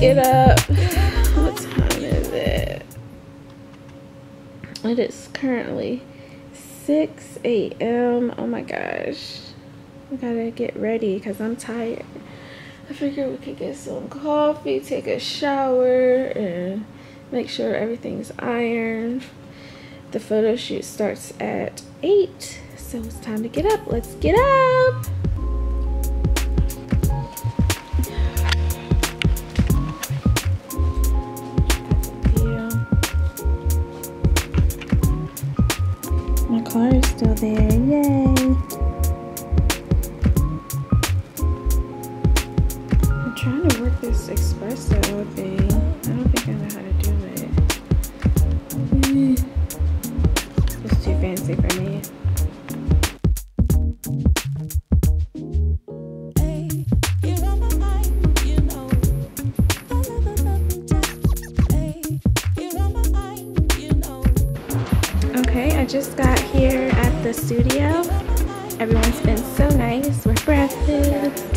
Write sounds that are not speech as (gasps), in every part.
get up. What time is it? It is currently 6 a.m. Oh my gosh. I gotta get ready because I'm tired. I figured we could get some coffee, take a shower, and make sure everything's ironed. The photo shoot starts at 8, so it's time to get up. Let's get up! My car is still there, yay! Just got here at the studio. Everyone's been so nice with breakfast.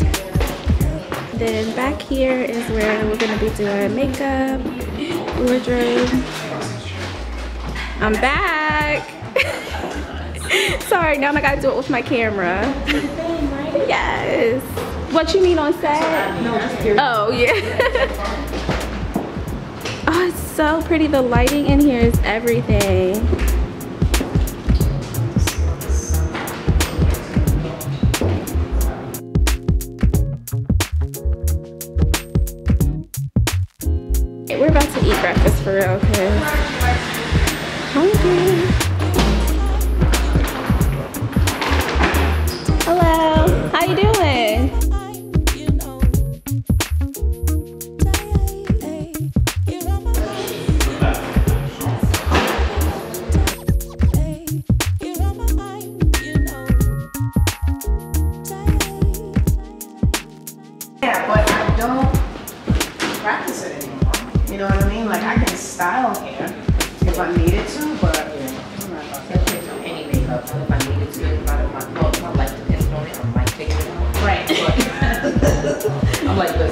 Then back here is where we're gonna be doing makeup, wardrobe. I'm back. (laughs) Sorry, now I gotta do it with my camera. (laughs) yes. What you mean on set? No. Oh yeah. (laughs) oh, it's so pretty. The lighting in here is everything. For real, cause Okay,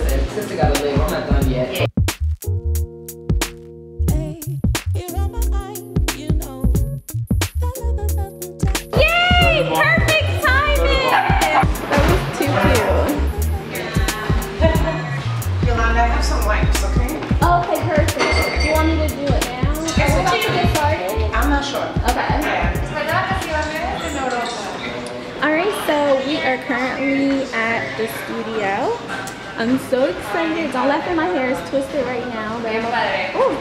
what do you think? I'm not sure. Okay. Alright, so we are currently at the studio. I'm so excited. Don't laugh at my hair is twisted right now. But Ooh.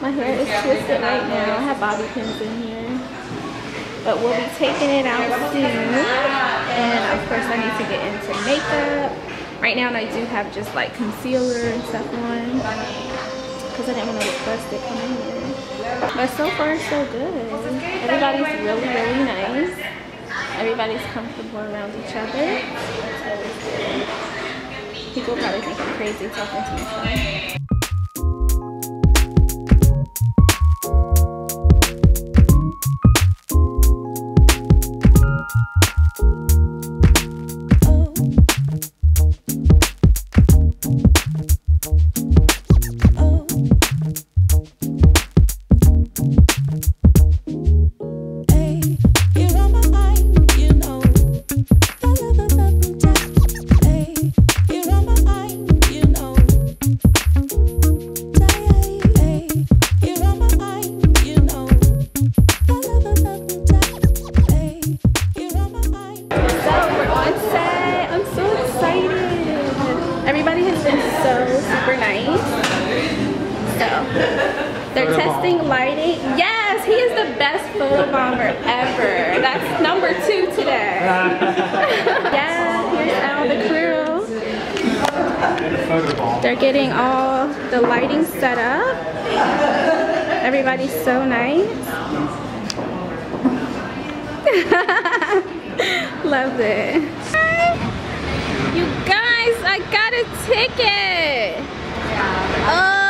my hair is twisted right now. I have bobby pins in here. But we'll be taking it out soon. And of course I need to get into makeup. Right now I do have just like concealer and stuff on. Because I didn't want to look busted coming in. But so far so good. Everybody's really, really nice. Everybody's comfortable around each other. People probably think I'm crazy talking to myself. They're getting all the lighting set up. Everybody's so nice. (laughs) Love it. You guys, I got a ticket. Oh.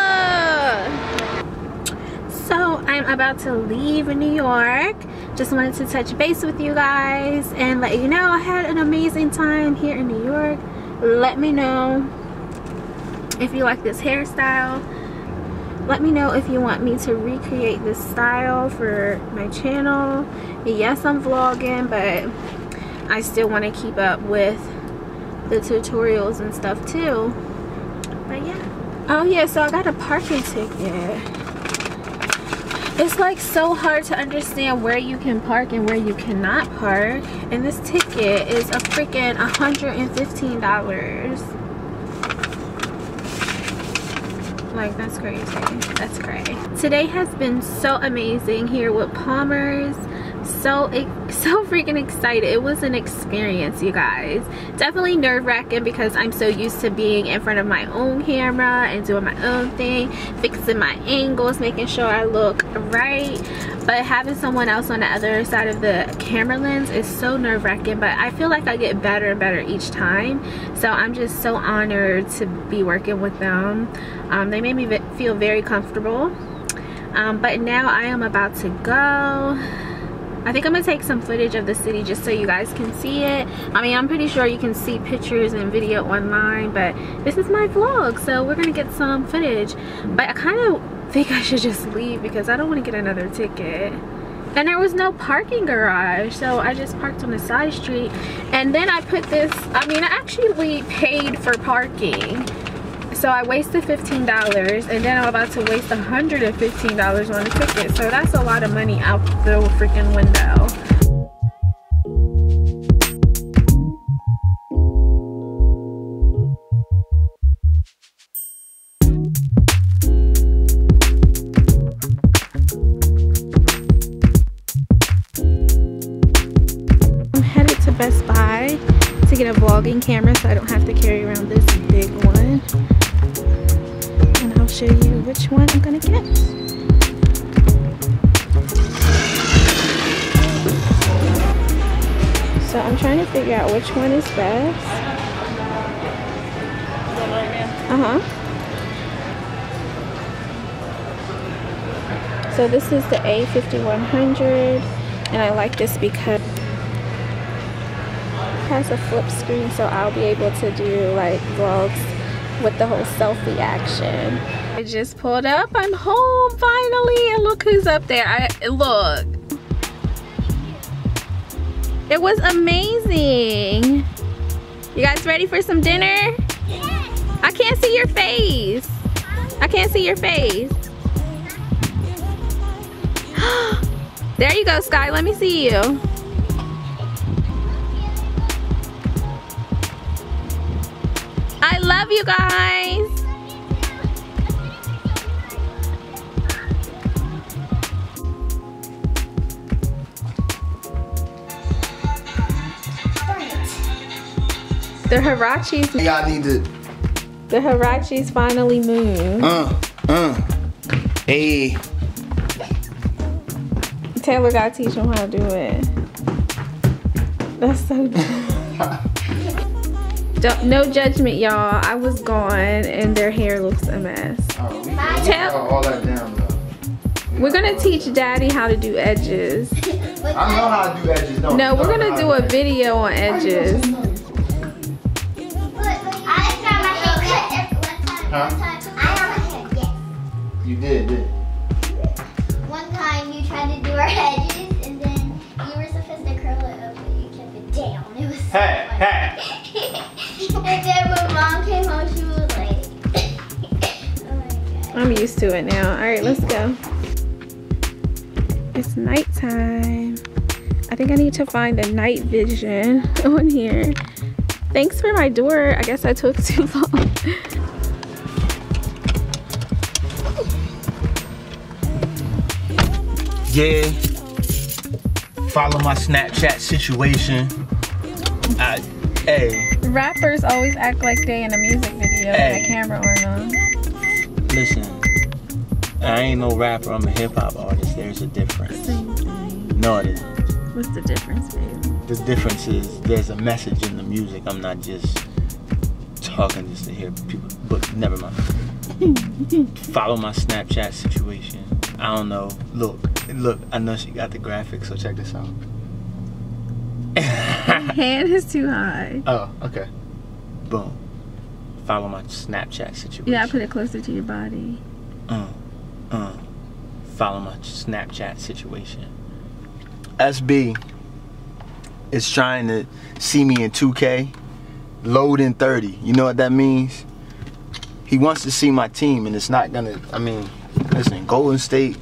So I'm about to leave New York just wanted to touch base with you guys and let you know I had an amazing time here in New York. Let me know if you like this hairstyle. Let me know if you want me to recreate this style for my channel. Yes, I'm vlogging, but I still want to keep up with the tutorials and stuff too. But yeah. Oh yeah, so I got a parking ticket. It's like so hard to understand where you can park and where you cannot park. And this ticket is a freaking $115. Like that's crazy. That's great. Today has been so amazing here with Palmer's so (laughs) so freaking excited. It was an experience you guys. Definitely nerve-wracking because i'm so used to being in front of my own camera and doing my own thing fixing my angles making sure i look right. But having someone else on the other side of the camera lens is so nerve-wracking but i feel like i get better and better each time. So i'm just so honored to be working with them. Um, they made me feel very comfortable. Um, but now i am about to go I think I'm gonna take some footage of the city just so you guys can see it. I mean, I'm pretty sure you can see pictures and video online, but this is my vlog, so we're gonna get some footage. But I kind of think I should just leave because I don't want to get another ticket. And there was no parking garage, so I just parked on the side street. And then I put this, I mean, I actually paid for parking so I wasted $15 and then I'm about to waste $115 on a ticket. So that's a lot of money out the freaking window. I'm headed to Best Buy to get a vlogging camera so I don't have to carry around this big one I'm gonna get. So I'm trying to figure out which one is best. Uh-huh. So this is the A5100 and I like this because it has a flip screen so I'll be able to do like vlogs with the whole selfie action. I just pulled up. I'm home finally. And look who's up there. I Look. It was amazing. You guys ready for some dinner? Yes. I can't see your face. I can't see your face. (gasps) there you go, Sky. Let me see you. I love you guys. The Huaraches. Y'all need to. The Huaraches finally moved. Uh, uh. Hey. Taylor got to teach him how to do it. That's so (laughs) Don't, no judgment, y'all. I was gone and their hair looks a mess. Oh, we can Tell, all that down though. We're gonna teach Daddy how to do edges. I know how to do edges. No, no we're gonna do a video on edges. Huh? You did, did. One time you tried to do our edges and then you were supposed to curl it up but you kept it down. It was so Hey, hey! (laughs) and then when mom came home, she was like, oh (laughs) I'm used to it now. All right, let's go. It's nighttime. I think I need to find the night vision (laughs) on here. Thanks for my door. I guess I took too long. Yeah. Follow my Snapchat situation. I, hey, rappers always act like they in a music video hey. with a camera on them. Listen, I ain't no rapper. I'm a hip hop artist. There's a difference. No, it isn't. What's the difference, babe? The difference is there's a message in the music. I'm not just talking just to hear people. But never mind. (laughs) Follow my Snapchat situation. I don't know. Look, look. I know she got the graphics, so check this out. (laughs) Hand is too high. oh, okay. Boom. Follow my Snapchat situation. Yeah, I put it closer to your body. Uh, uh. Follow my Snapchat situation. SB is trying to see me in 2K, load in 30. You know what that means? He wants to see my team, and it's not gonna. I mean, listen, Golden State,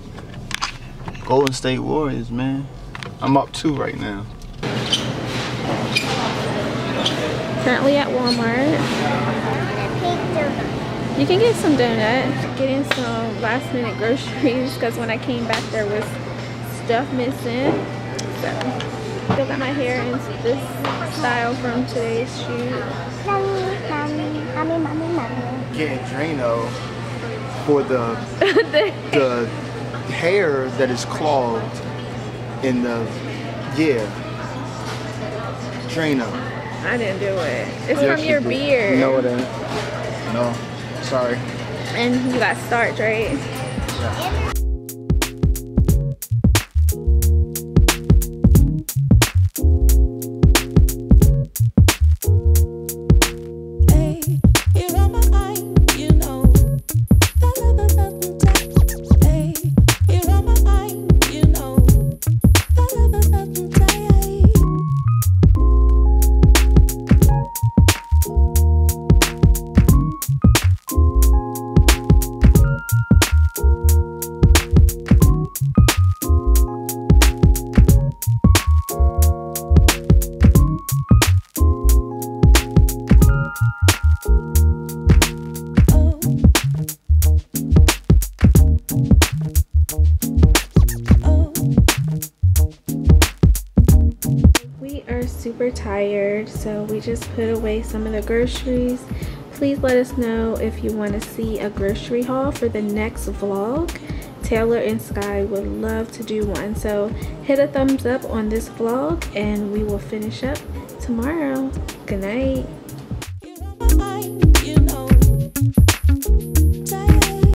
Golden State Warriors, man. I'm up two right now. Currently at Walmart. You can get some donuts. Getting some last minute groceries because when I came back there was stuff missing. So still got my hair in this style from today's shoot. getting Drano for the (laughs) the hair that is clogged in the yeah Drano. I didn't do it. It's Yes, from your did. beard. No, it ain't. No, sorry. And you got starch, right? Hey, We are super tired, so we just put away some of the groceries. Please let us know if you want to see a grocery haul for the next vlog. Taylor and Sky would love to do one. So hit a thumbs up on this vlog and we will finish up tomorrow. Good night.